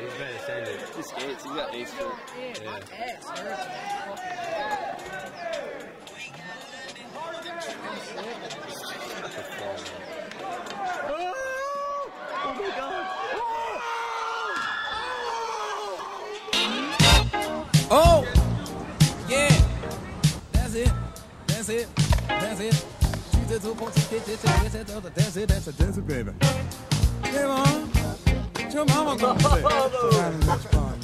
he's trying to send it. Just eights. He's got ace foot. Yeah. Oh! oh my god! Oh! oh! Yeah! That's it. That's it. That's it. That's it. That's it. That's it, baby. Come on talk to him, I'm gonna go and say. having much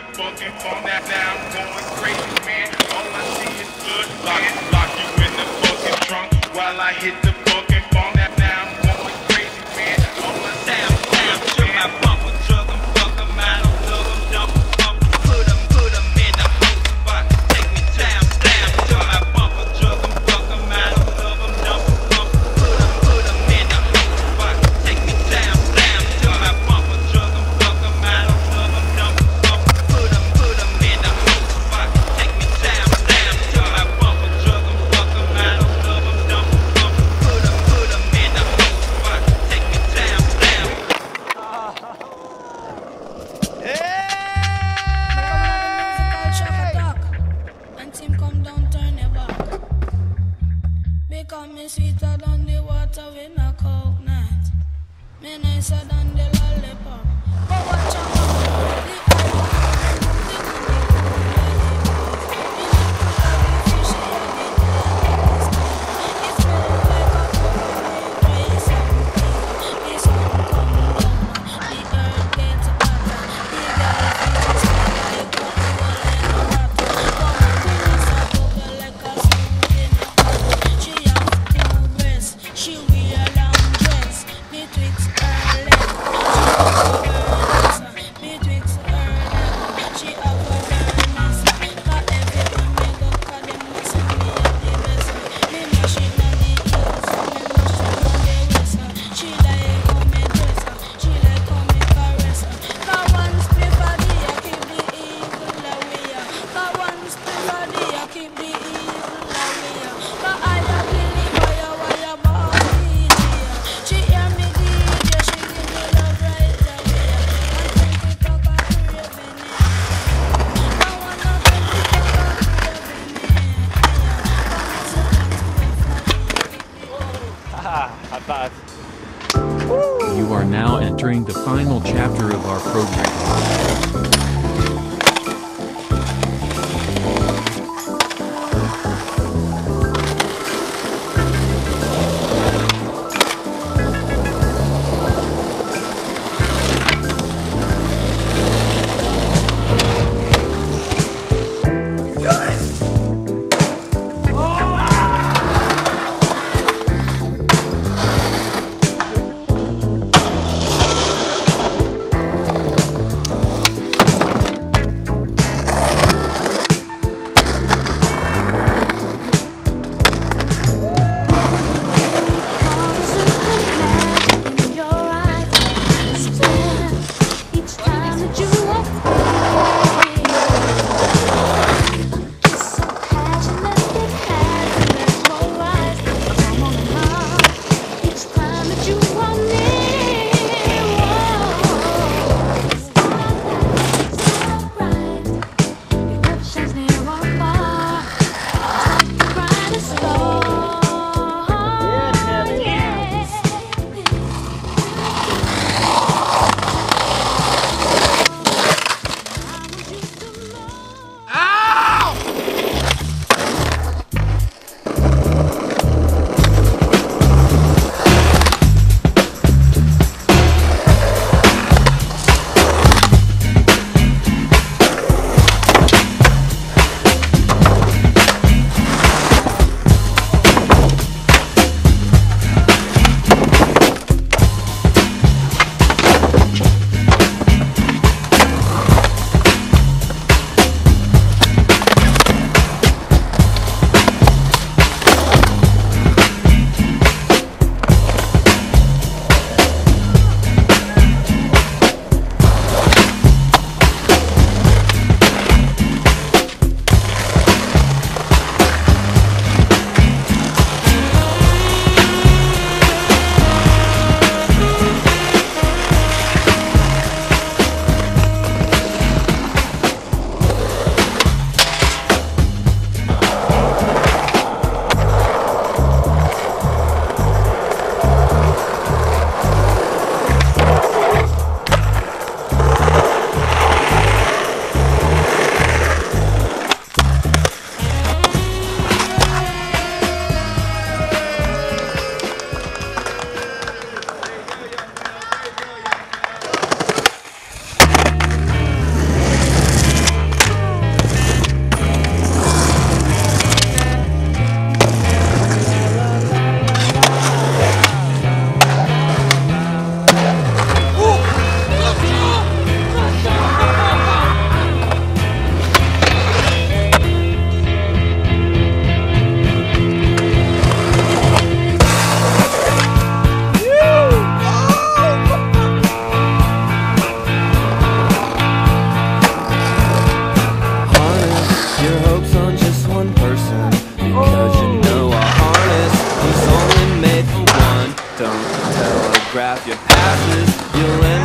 the fucking phone that now I'm going crazy, man. All I see is blood. Lock, lock you in the fucking trunk while I hit the. don't telegraph your passes, you'll end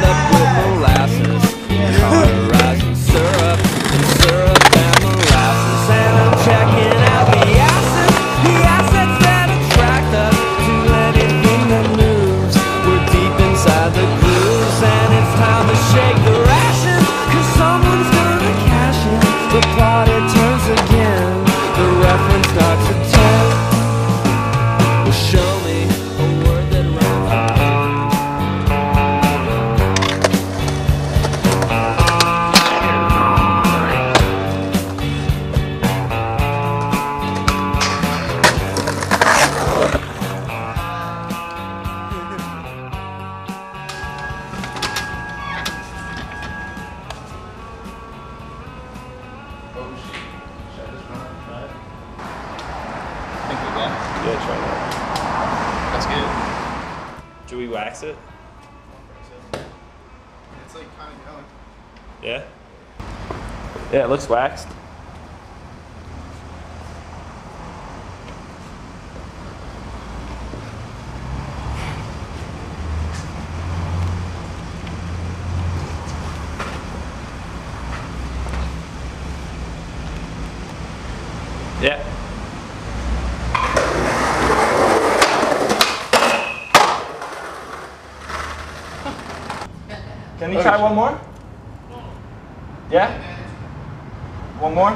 Yeah, try that. That's good. Do we wax it? It's like kind of going. Yeah? Yeah, it looks waxed. Yeah. You try one more? Yeah? One more?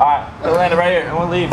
Alright, we'll land it right here and we'll leave.